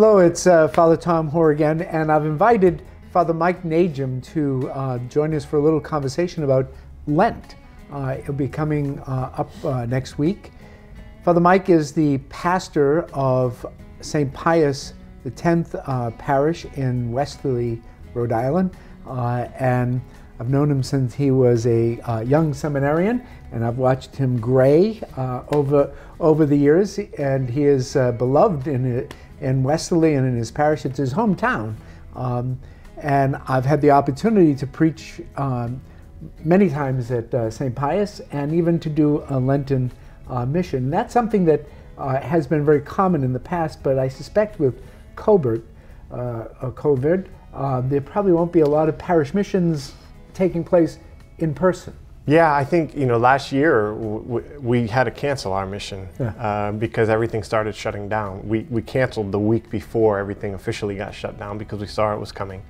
Hello, it's uh, Father Tom Hoare again, and I've invited Father Mike Najim to uh, join us for a little conversation about Lent. Uh, it'll be coming uh, up uh, next week. Father Mike is the pastor of St. Pius X uh, parish in Westerly, Rhode Island, and I've known him since he was a uh, young seminarian, and I've watched him gray uh, over over the years. And he is uh, beloved in in Westerly and in his parish. It's his hometown, um, and I've had the opportunity to preach um, many times at uh, St. Pius, and even to do a Lenten uh, mission. And that's something that uh, has been very common in the past, but I suspect with COVID, COVID, there probably won't be a lot of parish missions taking place in person. Yeah, I think you know last year we had to cancel our mission yeah. uh, because everything started shutting down. We we canceled the week before everything officially got shut down because we saw it was coming,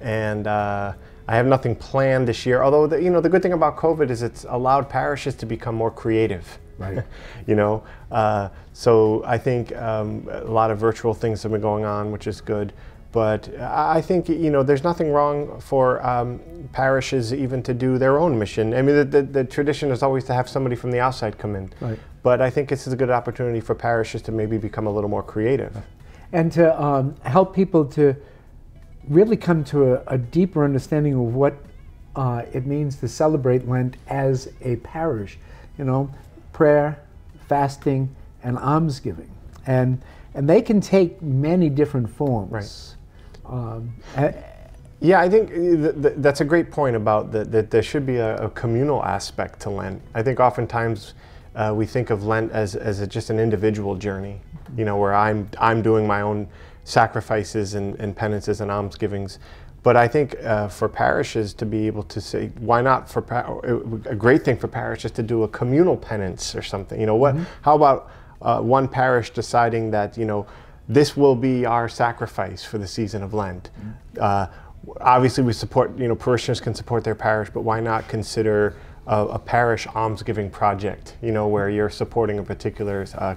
and uh, I have nothing planned this year. Although the, you know the good thing about COVID is it's allowed parishes to become more creative. Right. you know, uh, so I think um, a lot of virtual things have been going on, which is good. But I think you know there's nothing wrong for um, parishes even to do their own mission. I mean, the, the, the, tradition is always to have somebody from the outside come in. Right. But I think this is a good opportunity for parishes to maybe become a little more creative. And to um, help people to really come to a, a deeper understanding of what uh, it means to celebrate Lent as a parish. You know, prayer, fasting, and almsgiving. And, and they can take many different forms. Right. Um, yeah, I think th- th- that's a great point about that. That there should be a, a, communal aspect to Lent. I think oftentimes uh, we think of Lent as as a, just an individual journey, you know, where I'm I'm doing my own sacrifices and, and penances and almsgivings. But I think uh, for parishes to be able to say, why not for par- a great thing for parishes to do a communal penance or something? You know, what? Mm-hmm. How about uh, one parish deciding that you know this will be our sacrifice for the season of Lent. Uh, obviously, we support, you know, parishioners can support their parish, but why not consider a, a parish almsgiving project, you know, where you're supporting a particular, uh,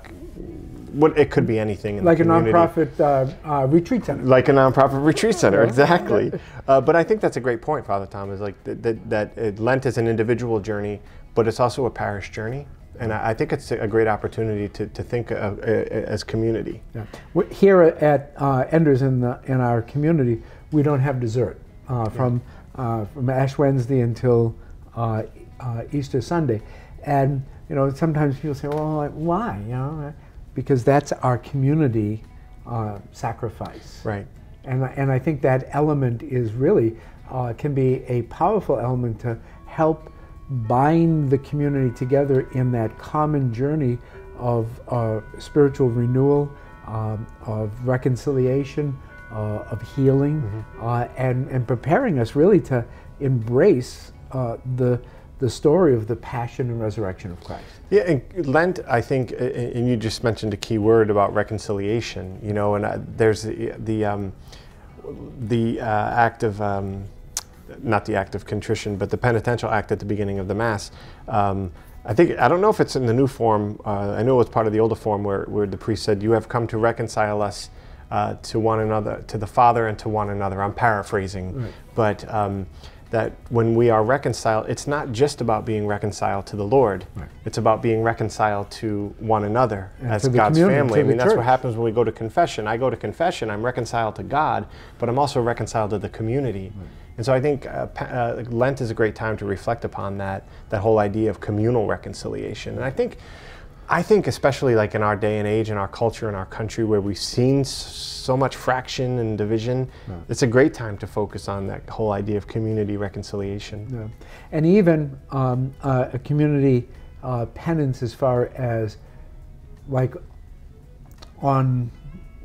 what it could be anything. In the community. Like a nonprofit uh, uh, retreat center. Like a nonprofit retreat center, exactly. Uh, but I think that's a great point, Father Tom, is like that, that, that Lent is an individual journey, but it's also a parish journey and I, think it's a great opportunity to, to think of, uh, as community. Yeah. Here at uh, Enders in, the, in our community, we don't have dessert uh, from, yeah. from Ash Wednesday until uh, uh, Easter Sunday. And, you know, sometimes people say, well, like, why? You know, because that's our community uh, sacrifice. Right. And, and I think that element is really, can be a powerful element to help bind the community together in that common journey of uh, spiritual renewal, um, of reconciliation, uh, of healing, mm-hmm. uh, and, and preparing us really to embrace uh, the, the story of the passion and resurrection of Christ. Yeah, and Lent, I think, and you just mentioned a key word about reconciliation, you know, and uh, there's the, the, um, the uh, act of um, not the act of contrition, but the penitential act at the beginning of the Mass. Um, I think, I don't know if it's in the new form. Uh, I know it was part of the older form where, where the priest said, You have come to reconcile us uh, to one another, to the Father and to one another. I'm paraphrasing. Right. But um, that when we are reconciled, it's not just about being reconciled to the Lord. Right. It's about being reconciled to one another and as God's family. I mean, that's what happens when we go to confession. I go to confession, I'm reconciled to God, but I'm also reconciled to the community. Right. And so I think uh, uh, Lent is a great time to reflect upon that, that whole idea of communal reconciliation. And I think I think especially like in our day and age, in our culture, in our country, where we've seen so much fraction and division, yeah. it's a great time to focus on that whole idea of community reconciliation. Yeah. And even um, uh, a community uh, penance as far as like on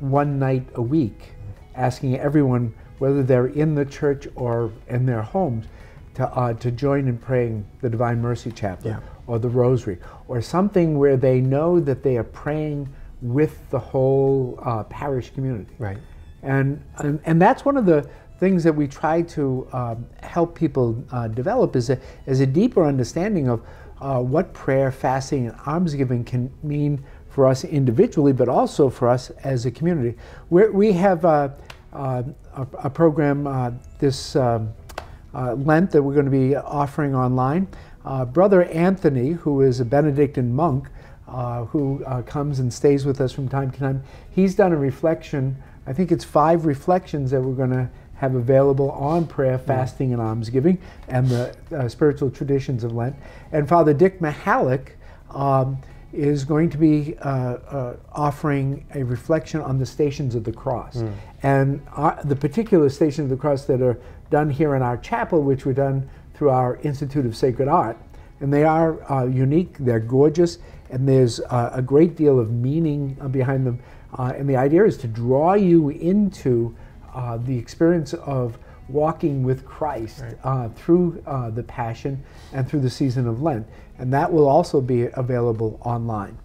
one night a week, asking everyone whether they're in the church or in their homes to, uh, to join in praying the Divine Mercy Chaplet. Yeah or the rosary or something where they know that they are praying with the whole uh, parish community. Right. And, and, and that's one of the things that we try to um, help people uh, develop is a, is a deeper understanding of uh, what prayer, fasting, and almsgiving can mean for us individually, but also for us as a community. We're, we have uh, a, a, program uh, this um, uh, Lent that we're going to be offering online. Uh, Brother Anthony, who is a Benedictine monk, uh, who comes and stays with us from time to time, he's done a reflection. I think it's five reflections that we're going to have available on prayer, fasting, and almsgiving, and the uh, spiritual traditions of Lent. And Father Dick Mahalik um, is going to be uh, uh, offering a reflection on the stations of the cross. Mm. And our, the particular stations of the cross that are done here in our chapel, which were done through our Institute of Sacred Art. And they are uh, unique, they're gorgeous, and there's uh, a great deal of meaning uh, behind them. and the idea is to draw you into uh, the experience of walking with Christ right. uh, through uh, the Passion and through the season of Lent. And that will also be available online.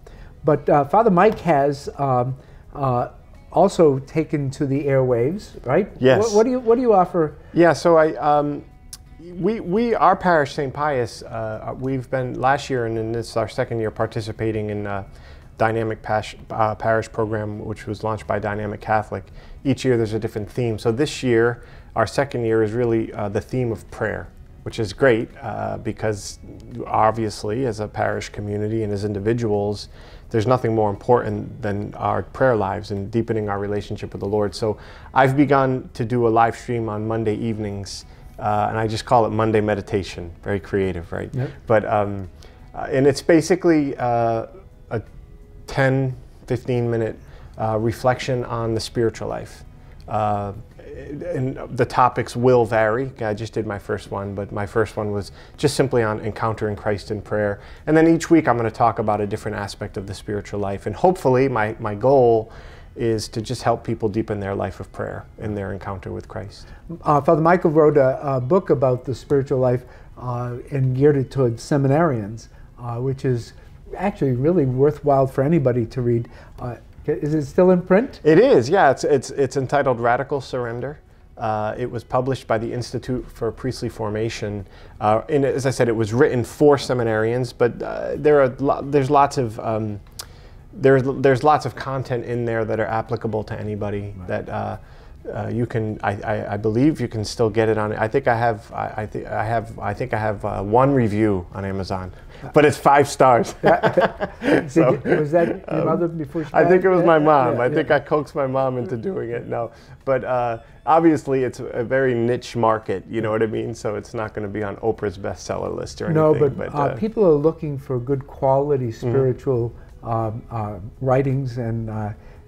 But uh, Father Mike has um, uh, also taken to the airwaves, right? Yes. What, what, do you What do you offer? Yeah. So I. Um, we, we, our parish, St. Pius, uh, we've been last year, and this is our second year participating in dynamic parish, uh, parish program, which was launched by Dynamic Catholic. Each year there's a different theme. So this year, our second year is really uh, the theme of prayer, which is great uh, because obviously, as a parish community and as individuals, there's nothing more important than our prayer lives and deepening our relationship with the Lord. So I've begun to do a live stream on Monday evenings, uh, and I just call it Monday meditation. Very creative, right? Yep. But um, uh, and it's basically uh, 10, 15 minute uh, reflection on the spiritual life. Uh, and the topics will vary. I just did my first one, but my first one was just simply on encountering Christ in prayer. And then each week I'm going to talk about a different aspect of the spiritual life. And hopefully, my, my goal is to just help people deepen their life of prayer and their encounter with Christ. Uh, Father Michael wrote a, a, book about the spiritual life uh, and geared it towards seminarians, uh, which is actually really worthwhile for anybody to read. Uh, is it still in print? It is, yeah. It's, it's, it's entitled Radical Surrender. Uh, it was published by the Institute for Priestly Formation. Uh, and as I said, it was written for seminarians, but uh, there are lo- there's lots of um, there's there's lots of content in there that are applicable to anybody right. that uh, you can, I, I, I, believe you can still get it on. I think I have, I, I, th- I have, I think I have uh, one review on Amazon, but it's five stars. so, was that your um, mother before she? I think it was my mom. Yeah, I yeah. think I coaxed my mom into doing it. No, but uh, obviously it's a very niche market. You know what I mean? So it's not going to be on Oprah's bestseller list or anything. No, but, but uh, uh, people are looking for good quality mm-hmm. spiritual mm-hmm. writings and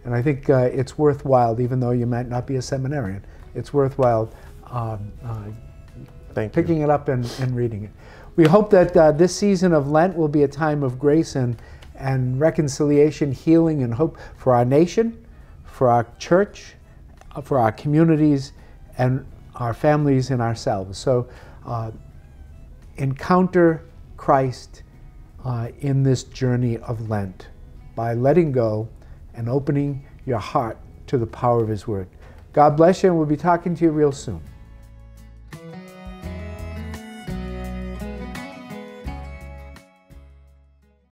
and I think uh, it's worthwhile, even though you might not be a seminarian, it's worthwhile um, uh, picking you. it up and, and, reading it. We hope that uh, this season of Lent will be a time of grace and, and reconciliation, healing, and hope for our nation, for our church, uh, for our communities, and our families and ourselves. So uh, encounter Christ uh, in this journey of Lent by letting go and opening your heart to the power of His Word. God bless you, and we'll be talking to you real soon.